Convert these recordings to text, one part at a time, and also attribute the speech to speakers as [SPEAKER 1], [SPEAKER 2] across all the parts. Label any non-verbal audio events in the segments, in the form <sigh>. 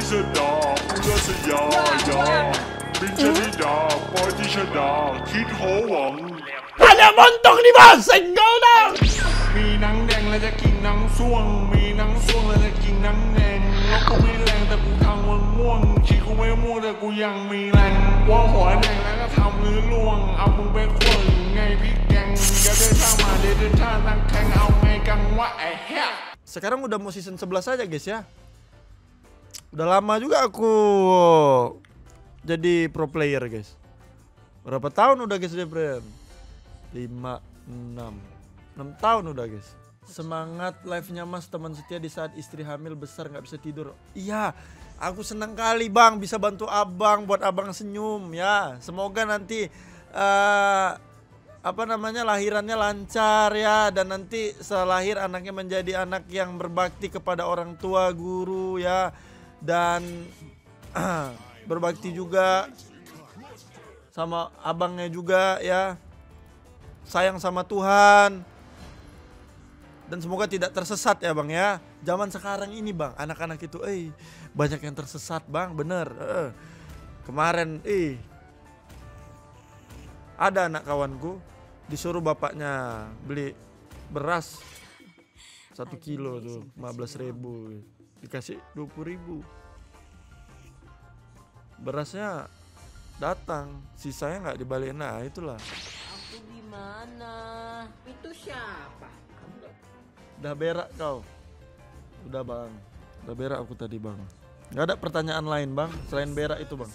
[SPEAKER 1] sedap, udah seya ya. Bincang lidah, party sedap, hit hoang.
[SPEAKER 2] Ada montong nih bang, single dong.
[SPEAKER 3] มีหนังแดงแล้วจะกินหนังส่วง มีหนังส่วงแล้วจะกินหนังแดงนกกูไม่แรงแต่กูทำมันม่วงชีกูไม่ม่วงแต่กูยังมีแรงว่าหัวแดงแล้วก็ทำลื้อล่วง เอามึงไปขวนไงพี่แกงอย่าเดินทางมาเดี๋ยวเดินทางตั้งแข่งเอาไงกังวะไอ้เหี้ย
[SPEAKER 2] Sekarang udah mau season 11 aja guys ya. Udah lama juga aku jadi pro player guys. Berapa tahun udah guys dia Bren? 5 6 6 tahun udah guys. Semangat live-nya Mas teman setia di saat istri hamil besar nggak bisa tidur. Iya, aku senang kali Bang bisa bantu Abang buat Abang senyum ya. Semoga nanti eh apa namanya lahirannya lancar ya dan nanti setelah lahir anaknya menjadi anak yang berbakti kepada orang tua guru ya dan <clears throat> berbakti juga sama abangnya juga ya. Sayang sama Tuhan. Dan semoga tidak tersesat ya bang ya. Zaman sekarang ini bang anak-anak itu eh banyak yang tersesat bang. Bener eh. kemarin eh ada anak kawanku disuruh bapaknya beli beras satu kilo tuh 15 ribu dikasih 20 ribu. Berasnya datang sisanya nggak dibalik nah itulah.
[SPEAKER 4] Aku di mana? Itu siapa?
[SPEAKER 2] udah berak kau. Udah bang. Udah berak aku tadi bang. Nggak ada pertanyaan lain bang selain berak itu bang.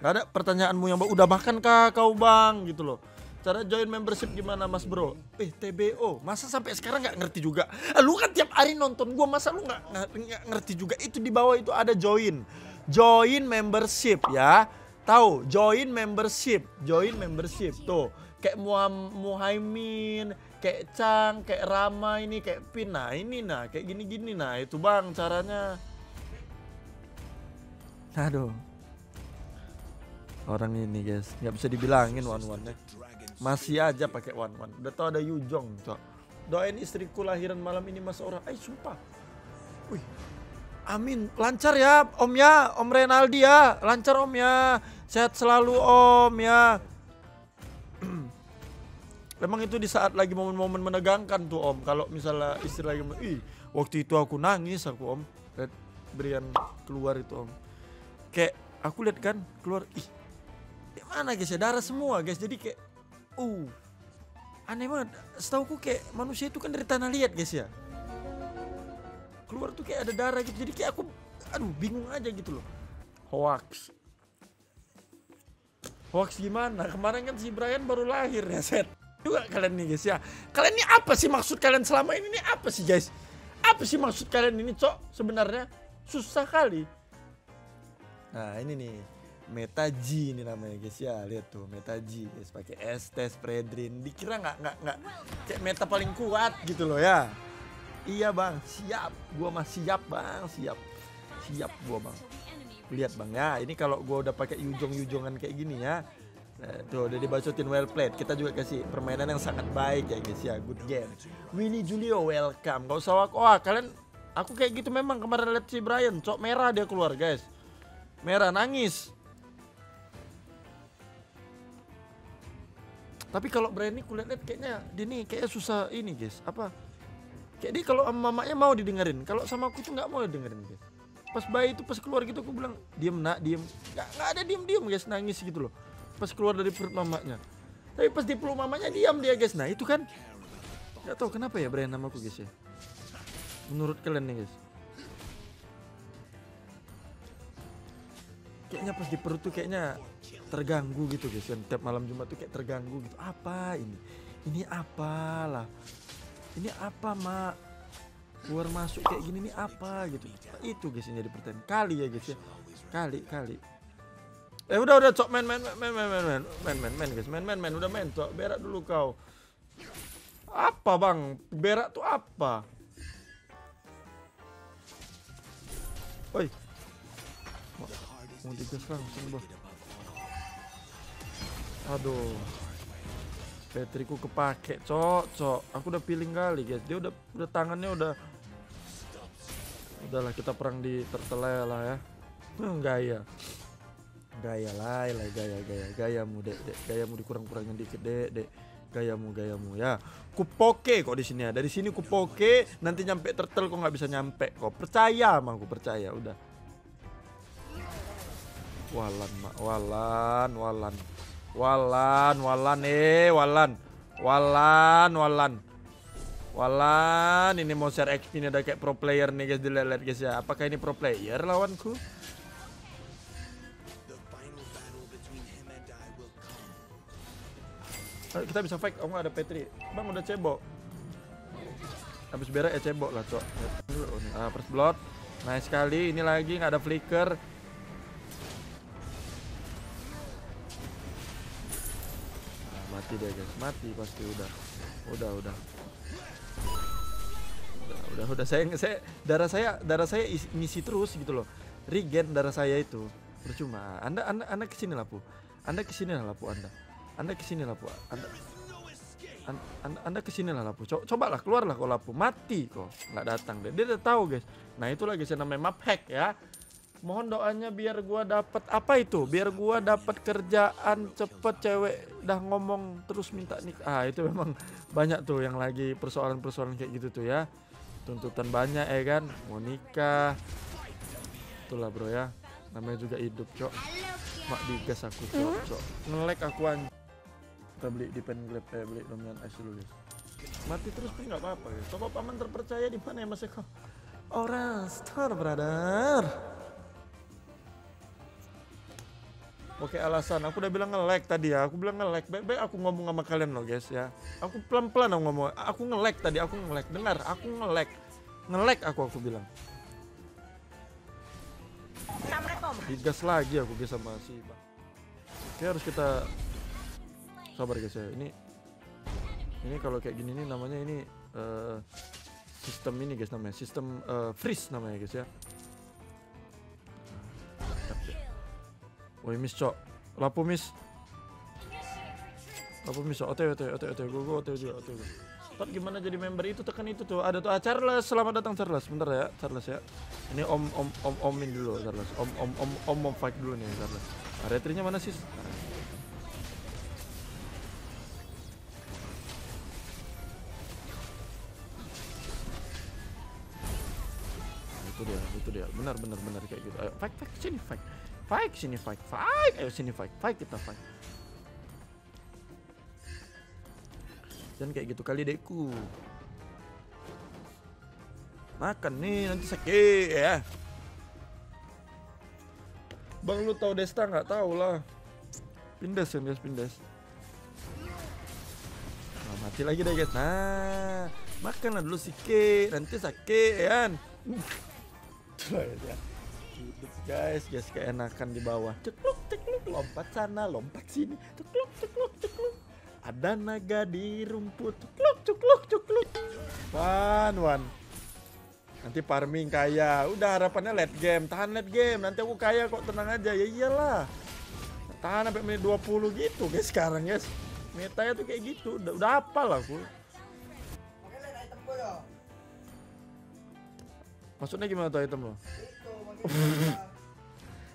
[SPEAKER 2] Nggak ada pertanyaanmu yang bang udah makan kah kau bang? Gitu loh cara join membership gimana mas bro? Eh TBO masa sampai sekarang nggak ngerti juga? Ah, lu kan tiap hari nonton gua masa lu nggak ngerti juga? Itu di bawah itu ada join. Join membership ya. Tahu join membership join membership. Tuh kayak Muham, Muhaimin kayak Cang kayak Rama ini kayak Pin. Nah ini nah kayak gini gini nah itu bang caranya. Aduh. Orang ini guys. Nggak bisa dibilangin one one masih aja pakai one one udah tau ada Yujong cok. Doain istriku lahiran malam ini mas orang eh sumpah. Wih. Amin, lancar ya Om ya, Om Renaldi ya, lancar Om ya, sehat selalu Om ya. <clears throat> Emang itu di saat lagi momen-momen menegangkan tuh Om, kalau misalnya istri lagi, ih waktu itu aku nangis aku Om, lihat Brian keluar itu Om, kayak aku lihat kan keluar, ih gimana guys ya? Darah semua guys, jadi kayak, uh aneh banget, setauku kayak manusia itu kan dari tanah liat guys ya, keluar tuh kayak ada darah gitu. Jadi kayak aku aduh bingung aja gitu loh. Hoax. Hoax gimana? Kemarin kan si Brian baru lahir ya set. Juga kalian nih guys ya. Kalian ini apa sih maksud kalian selama ini ini apa sih guys? Apa sih maksud kalian ini cok? Sebenarnya susah kali. Nah ini nih Meta G ini namanya guys ya lihat tuh Meta G guys pakai Estes Predrin dikira nggak nggak nggak kayak meta paling kuat gitu loh ya Iya bang, siap. Gua mah siap bang, siap. Siap gua bang. Lihat bang ya, ini kalau gua udah pakai yujong-yujongan kayak gini ya. Nah, tuh udah dibacotin well played. Kita juga kasih permainan yang sangat baik ya guys ya. Good game. Willy Julio welcome. Gak usah wak. Wah kalian, aku kayak gitu memang kemarin lihat si Brian. Cok merah dia keluar guys. Merah nangis. Tapi kalau Brian ini kulihat kayaknya dia nih kayaknya susah ini guys. Apa? Kayak dia kalau sama mamanya mau didengerin, kalau sama aku tuh nggak mau didengerin guys. Pas bayi itu pas keluar gitu aku bilang diem nak diem, nggak nggak ada diem diem guys nangis gitu loh. Pas keluar dari perut mamanya. Tapi pas di peluk mamanya diam dia guys. Nah itu kan nggak tahu kenapa ya Brian namaku guys ya. Menurut kalian nih guys. Kayaknya pas di perut tuh kayaknya terganggu gitu guys. Kan tiap malam Jumat tuh kayak terganggu gitu. Apa ini? Ini apalah? Ini apa mak? Keluar masuk kayak gini nih apa gitu? Itu guys yang jadi pertanyaan. Kali ya guys ya. Kali kali. Eh udah udah cok. Main main main main main main main main main guys. Main main main udah main cok. Berak dulu kau. Apa bang? Berak tuh apa? Oi. Mau digas langsung bang aduh. Patrickku kepake, cok, cok. Aku udah feeling kali, guys. Dia udah udah tangannya udah Udahlah kita perang di tertele lah ya. Hmm, gaya. Gaya lah, lah gaya gaya. Gayamu dek dek. Gayamu dikurang-kurangin dikit dek dek. Gayamu gayamu ya. Kupoke kok di sini ya. Dari sini kupoke nanti nyampe turtle kok nggak bisa nyampe kok. Percaya sama aku percaya. Udah. Walan walan walan walan walan eh walan walan walan walan ini share XP ini ada kayak pro player nih guys dilihat guys ya apakah ini pro player lawanku Ayo, kita bisa fight, oh ada Petri. Bang udah cebok. Habis berak ya cebok lah, cok. Oh. Ah, first blood. Nice sekali. Ini lagi nggak ada flicker. Mati deh guys, mati pasti udah. Udah, udah. Udah, udah, udah. Saya, saya darah saya, darah saya isi- ngisi terus gitu loh. Regen darah saya itu percuma. Anda, anda, anda ke sini lah pu. Anda ke sini lah pu anda. Anda ke sini lah pu. Anda, An- anda, anda ke sini lah Lapu. Co coba lah keluar lah kok Lapu. Mati kok. Nggak datang deh. Dia udah tahu guys. Nah itu lagi saya namanya map hack ya. Mohon doanya biar gua dapat apa itu? Biar gua dapat kerjaan cepet cewek dah ngomong terus minta nikah. Ah itu memang banyak tuh yang lagi persoalan-persoalan kayak gitu tuh ya. Tuntutan banyak ya kan. Mau nikah. Itulah bro ya. Namanya juga hidup cok. Mak digas aku cok. cok. Ngelek aku anjing kita beli di pen grab eh, beli dominan ice dulu guys mati terus pun nggak apa-apa ya coba paman terpercaya di mana ya mas Eko orang star brother Oke alasan, aku udah bilang nge-lag tadi ya, aku bilang nge-lag. Baik-baik aku ngomong sama kalian loh guys ya. Aku pelan-pelan aku ngomong, aku nge-lag tadi, aku nge-lag. Dengar, aku nge-lag. Nge-lag aku, aku bilang. Digas lagi aku guys sama si Bang. Oke harus kita sabar guys ya. Ini ini kalau kayak gini nih namanya ini eh, sistem ini guys namanya. Sistem eh, freeze namanya guys ya Woi miss cok lapu miss. Lapu miss cok otw otw otw otw. Go go otw juga otw Tot gimana jadi member itu? Tekan itu tuh. Ada tuh ah, Charles. Selamat datang Charles. Bentar ya Charles ya. Ini om om om omin dulu Charles. Om om om om om fight dulu nih Charles. Nah, retrinya mana sih Nah, itu dia itu dia. Benar benar benar kayak gitu. Ayo fight fight sini fight fight sini fight. Fight ayo sini fight. Fight kita fight. Dan kayak gitu kali dekku makan nih nanti sakit ya. Bang lu tahu Desta nggak? Tahu lah. Pindas kan guys pindas. Nah, mati lagi deh guys. Nah makanlah dulu sikit nanti sakit ya kan? <laughs> Ya. Hidup guys, guys keenakan di bawah. Cekluk, cekluk, lompat sana, lompat sini. Cekluk, cekluk, cekluk. Ada naga di rumput. Cekluk, cekluk, cekluk. Wan, wan. Nanti farming kaya. Udah harapannya late game. Tahan late game. Nanti aku kaya kok tenang aja. Ya iyalah. Tahan sampai menit 20 gitu guys sekarang guys. Metanya tuh kayak gitu. Udah, udah hafal aku. Maksudnya gimana tuh item lo?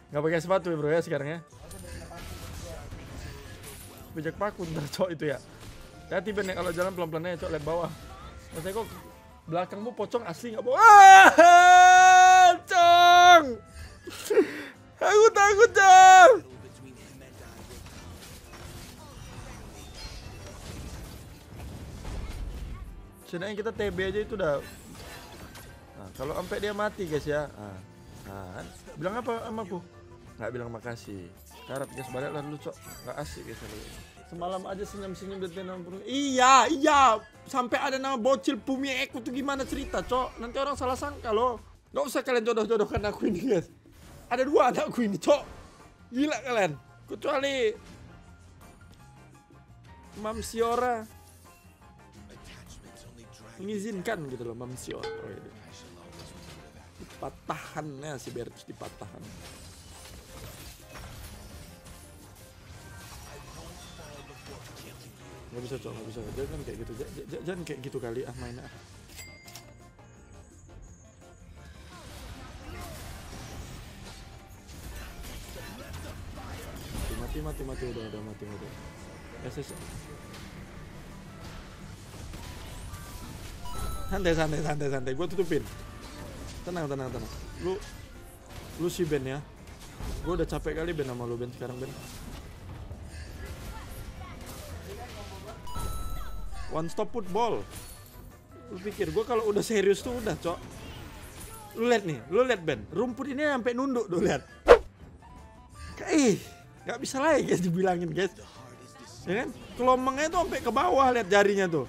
[SPEAKER 2] Nggak pakai sepatu ya bro ya sekarang ya? Pijak paku ntar cok itu ya. Hati bener kalau jalan pelan-pelan aja cok lihat bawah. Maksudnya kok belakangmu pocong asli nggak bawah? Ah, cong! <laughs> Aku takut cong! Sebenarnya kita TB aja itu udah Nah, kalau sampai dia mati guys ya. Nah, nah, bilang apa sama aku? Nggak bilang makasih. Karat guys balik lah dulu cok. Nggak asik guys dulu. Semalam aja senyum-senyum dari nama burung. Iya, iya. Sampai ada nama bocil Pumi Eko tuh gimana cerita cok? Nanti orang salah sangka loh. Nggak usah kalian jodoh-jodohkan aku ini guys. Ada dua anakku ini cok. Gila kalian. Kecuali Mam Siora mengizinkan gitu loh Mam Siora. Patahannya si Bertus dipatahan. Nggak bisa cok nggak bisa. Jangan kayak gitu. Jangan kayak gitu kali ah mainnya. Ah. mati mati udah udah mati mati SS santai santai santai santai. Gue tutupin tenang tenang tenang. Lu lu si Ben ya. Gue udah capek kali Ben sama lu Ben sekarang Ben. One stop football. Lu pikir gue kalau udah serius tuh udah cok. Lu lihat nih lu lihat Ben. Rumput ini sampai nunduk tuh lihat. Ih nggak bisa lagi guys dibilangin guys. Ya kan? Kelomangnya tuh sampai ke bawah lihat jarinya tuh.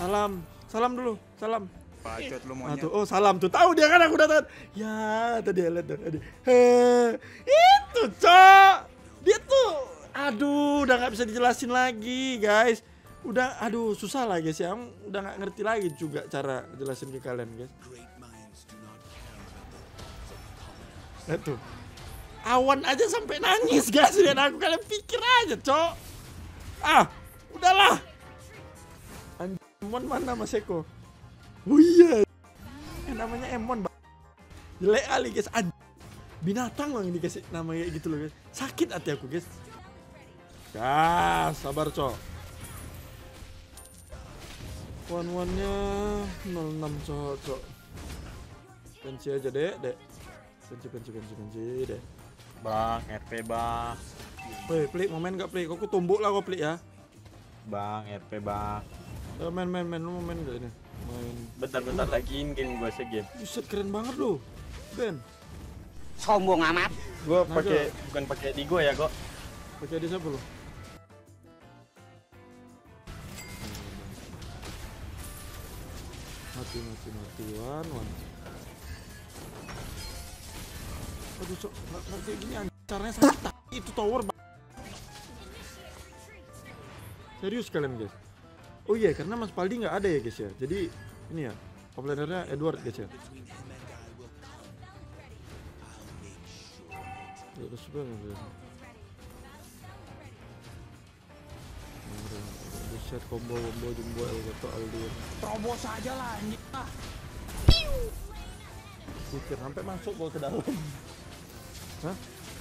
[SPEAKER 2] Salam salam dulu salam
[SPEAKER 5] Bacot lu monyet.
[SPEAKER 2] oh salam tuh. Tahu dia kan aku datang. Ya tadi dia lihat tuh. Heh, itu cok. Dia tuh aduh udah nggak bisa dijelasin lagi guys. Udah aduh susah lah guys ya. Udah nggak ngerti lagi juga cara jelasin ke kalian guys. Lihat tuh. Awan aja sampai nangis guys. Lihat aku kalian pikir aja cok. Ah udahlah. Emon mana mas Eko oh iya yang namanya Emon Bang. jelek kali guys Anj- binatang loh ini dikasih nama kayak gitu loh guys sakit hati aku guys gas sabar cok one one nya 06 cok cok pensi aja dek dek pensi pensi pensi pensi dek
[SPEAKER 6] Bang, RP bang.
[SPEAKER 2] Woi, plik, mau main gak plik? Kok tumbuk lah kok plik ya?
[SPEAKER 6] Bang, RP bang.
[SPEAKER 2] Eh, main, main, main, lu mau main gak ini? Main.
[SPEAKER 6] Bentar-bentar lagi in game gue segame.
[SPEAKER 2] Buset, keren banget lu. Ben,
[SPEAKER 4] Sombong amat.
[SPEAKER 6] Gue pakai bukan pakai Digo ya kok.
[SPEAKER 2] pakai di siapa lu? Mati, mati, mati. One, one. Aduh, cok, kayak gini. Caranya sakit tak? Itu tower. Serius kalian, guys. Oh iya, karena Mas Paldi nggak ada ya, guys ya. Jadi ini ya, offlanernya Edward, guys ya. Terus banget. Buset combo combo jumbo El Gato Aldir.
[SPEAKER 5] Terobos aja lah anjing. Ah.
[SPEAKER 2] Pikir sampai masuk gol ke dalam. Hah?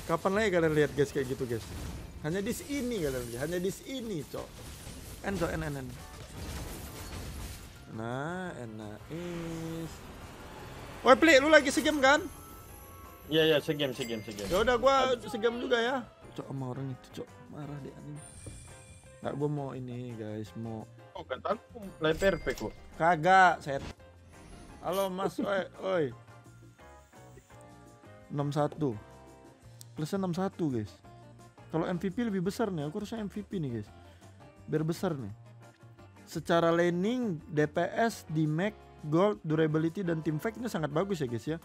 [SPEAKER 2] Kapan lagi kalian lihat guys kayak gitu guys? Hanya di sini kalian lihat, hanya di sini, cok. En cok, en en en. Nah, enak is. Woi, Pli, lu lagi segame kan?
[SPEAKER 6] Iya iya segame segame segame.
[SPEAKER 2] Ya udah gua segame juga ya. Cok sama orang itu, cok. Marah deh anjing. Nggak, gua mau ini guys, mau
[SPEAKER 6] Oh kata aku play PRP kok.
[SPEAKER 2] Kagak, set. Halo Mas, oi, oi. 61. Plusnya 61, guys. Kalau MVP lebih besar nih, aku harusnya MVP nih, guys. Biar besar nih. Secara laning, DPS, DMAC, Gold, Durability dan Team Fight ini sangat bagus ya, guys ya.